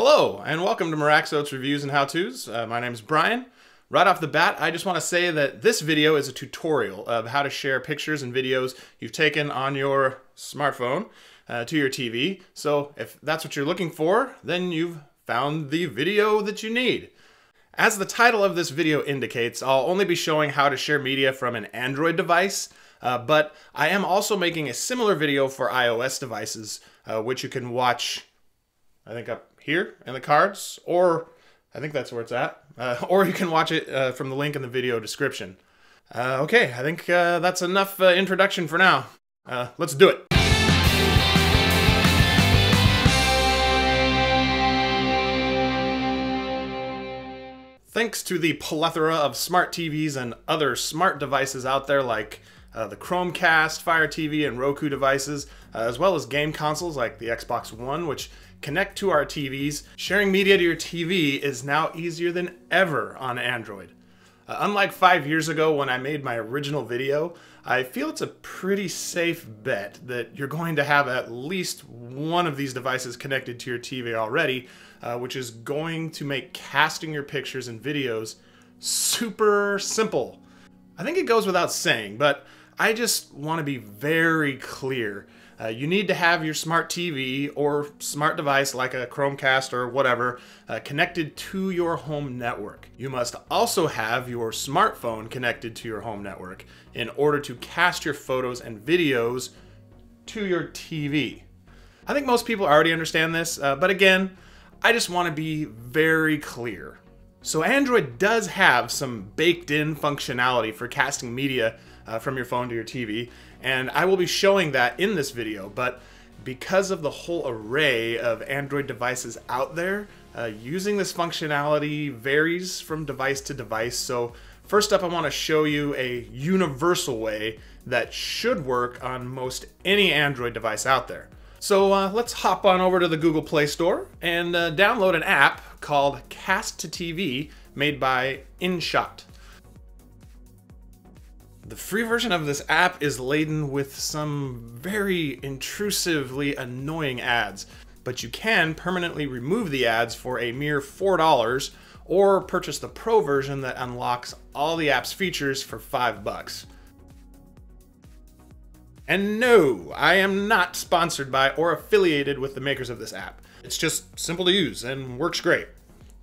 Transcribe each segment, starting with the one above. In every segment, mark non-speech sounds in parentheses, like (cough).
Hello, and welcome to Maraksot's Reviews and How-Tos. Uh, my name is Brian. Right off the bat, I just want to say that this video is a tutorial of how to share pictures and videos you've taken on your smartphone uh, to your TV. So if that's what you're looking for, then you've found the video that you need. As the title of this video indicates, I'll only be showing how to share media from an Android device, uh, but I am also making a similar video for iOS devices, uh, which you can watch, I think up here in the cards, or I think that's where it's at, uh, (laughs) or you can watch it uh, from the link in the video description. Uh, okay, I think uh, that's enough introduction for now. let's do it. Thanks to the plethora of smart TVs and other smart devices out there like uh, the Chromecast, Fire TV, and Roku devices, uh, as well as game consoles like the Xbox One, which connect to our TVs, sharing media to your TV is now easier than ever on Android. Uh, unlike five years ago when I made my original video, I feel it's a pretty safe bet that you're going to have at least one of these devices connected to your TV already, uh, which is going to make casting your pictures and videos super simple. I think it goes without saying, but I just want to be very clear. Uh, you need to have your smart TV or smart device like a Chromecast or whatever uh, connected to your home network. You must also have your smartphone connected to your home network in order to cast your photos and videos to your TV. I think most people already understand this, uh, but again, I just want to be very clear. So Android does have some baked in functionality for casting media uh, from your phone to your TV, and I will be showing that in this video, but because of the whole array of Android devices out there, uh, using this functionality varies from device to device. So first up, I want to show you a universal way that should work on most any Android device out there. So uh, let's hop on over to the Google Play Store and uh, download an app called Cast to TV made by InShot. The free version of this app is laden with some very intrusively annoying ads, but you can permanently remove the ads for a mere $4 or purchase the pro version that unlocks all the app's features for 5 bucks. And no, I am not sponsored by or affiliated with the makers of this app. It's just simple to use and works great.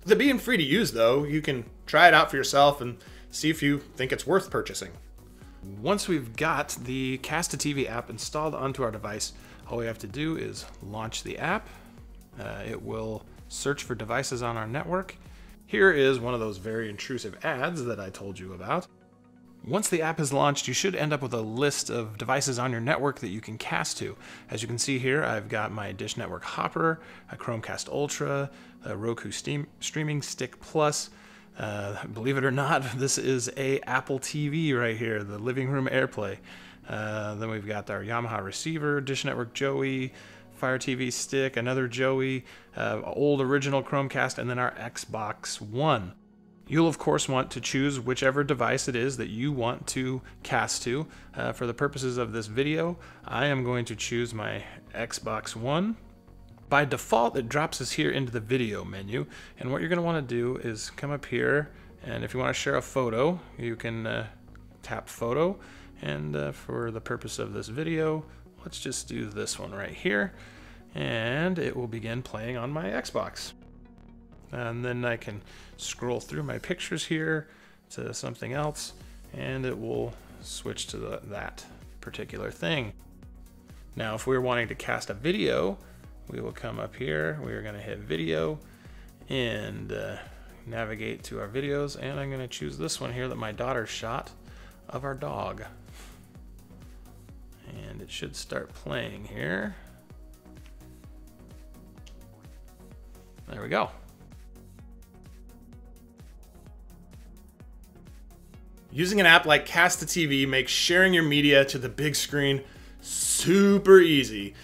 The being free to use though, you can try it out for yourself and see if you think it's worth purchasing. Once we've got the Cast to TV app installed onto our device, all we have to do is launch the app. Uh, it will search for devices on our network. Here is one of those very intrusive ads that I told you about. Once the app is launched, you should end up with a list of devices on your network that you can cast to. As you can see here, I've got my Dish Network Hopper, a Chromecast Ultra, a Roku Steam Streaming Stick Plus, uh, believe it or not, (laughs) this is a Apple TV right here, the living room AirPlay. Uh, then we've got our Yamaha receiver, Dish Network Joey, Fire TV stick, another Joey, uh, old original Chromecast, and then our Xbox One. You'll of course want to choose whichever device it is that you want to cast to. Uh, for the purposes of this video, I am going to choose my Xbox One by default, it drops us here into the video menu. And what you're going to want to do is come up here, and if you want to share a photo, you can uh, tap photo. And uh, for the purpose of this video, let's just do this one right here. And it will begin playing on my Xbox. And then I can scroll through my pictures here to something else, and it will switch to the, that particular thing. Now, if we're wanting to cast a video, we will come up here. We are going to hit video and uh, navigate to our videos. And I'm going to choose this one here that my daughter shot of our dog. And it should start playing here. There we go. Using an app like Cast to TV makes sharing your media to the big screen super easy.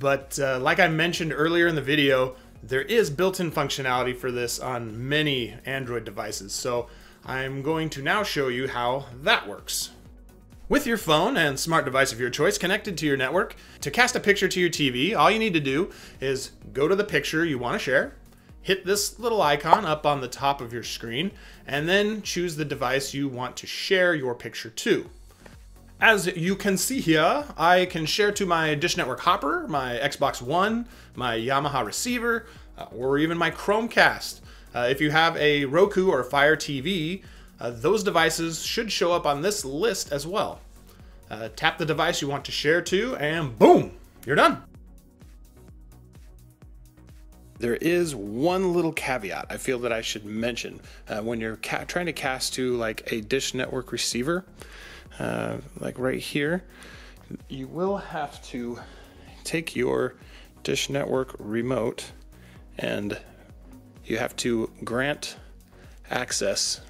But uh, like I mentioned earlier in the video, there is built-in functionality for this on many Android devices. So I'm going to now show you how that works. With your phone and smart device of your choice connected to your network, to cast a picture to your TV, all you need to do is go to the picture you want to share, hit this little icon up on the top of your screen, and then choose the device you want to share your picture to. As you can see here, I can share to my Dish Network Hopper, my Xbox One, my Yamaha receiver, uh, or even my Chromecast. Uh, if you have a Roku or Fire TV, uh, those devices should show up on this list as well. Uh, tap the device you want to share to, and boom, you're done. There is one little caveat I feel that I should mention uh, when you're trying to cast to like a Dish Network receiver, uh, like right here. You will have to take your Dish Network remote and you have to grant access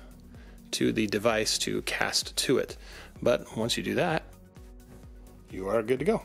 to the device to cast to it. But once you do that, you are good to go.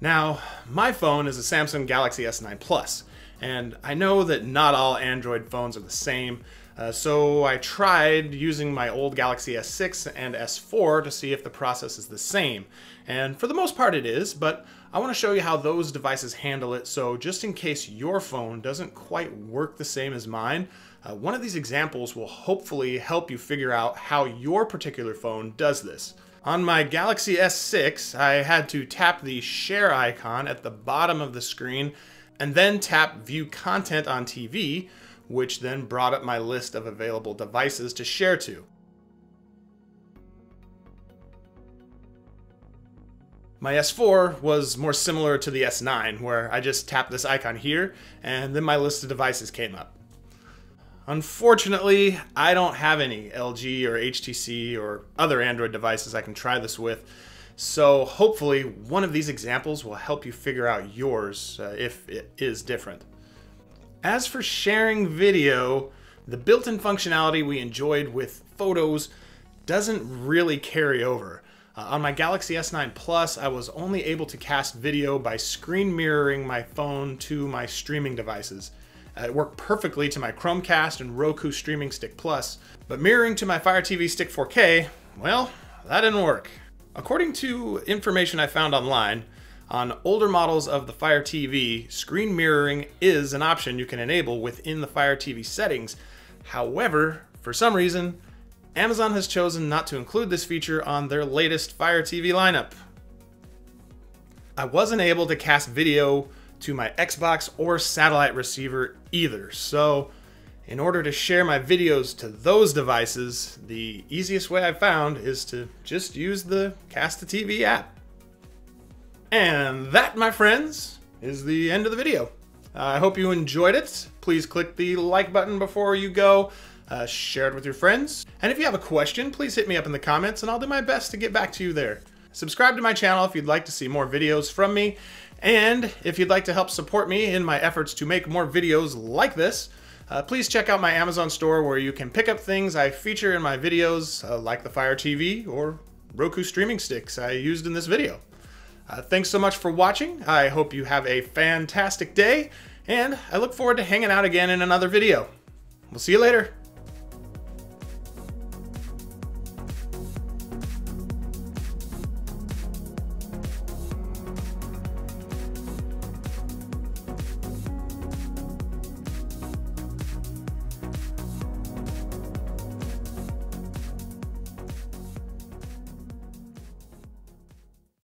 Now, my phone is a Samsung Galaxy S9 Plus, and I know that not all Android phones are the same, uh, so I tried using my old Galaxy S6 and S4 to see if the process is the same. And for the most part it is, but I want to show you how those devices handle it, so just in case your phone doesn't quite work the same as mine, uh, one of these examples will hopefully help you figure out how your particular phone does this. On my Galaxy S6, I had to tap the share icon at the bottom of the screen and then tap view content on TV, which then brought up my list of available devices to share to. My S4 was more similar to the S9, where I just tapped this icon here, and then my list of devices came up. Unfortunately, I don't have any LG or HTC or other Android devices I can try this with, so hopefully one of these examples will help you figure out yours uh, if it is different. As for sharing video, the built-in functionality we enjoyed with photos doesn't really carry over. Uh, on my Galaxy S9 Plus, I was only able to cast video by screen mirroring my phone to my streaming devices. Uh, it worked perfectly to my Chromecast and Roku Streaming Stick Plus, but mirroring to my Fire TV Stick 4K, well, that didn't work. According to information I found online, on older models of the Fire TV, screen mirroring is an option you can enable within the Fire TV settings. However, for some reason, Amazon has chosen not to include this feature on their latest Fire TV lineup. I wasn't able to cast video to my Xbox or satellite receiver either. So in order to share my videos to those devices, the easiest way I found is to just use the Cast to TV app. And that, my friends, is the end of the video. I hope you enjoyed it. Please click the like button before you go. Uh, share it with your friends. And if you have a question, please hit me up in the comments and I'll do my best to get back to you there. Subscribe to my channel if you'd like to see more videos from me. And if you'd like to help support me in my efforts to make more videos like this, uh, please check out my Amazon store where you can pick up things I feature in my videos, uh, like the Fire TV or Roku streaming sticks I used in this video. Uh, thanks so much for watching. I hope you have a fantastic day, and I look forward to hanging out again in another video. We'll see you later.